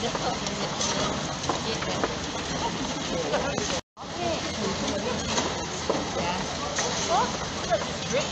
Just Drink?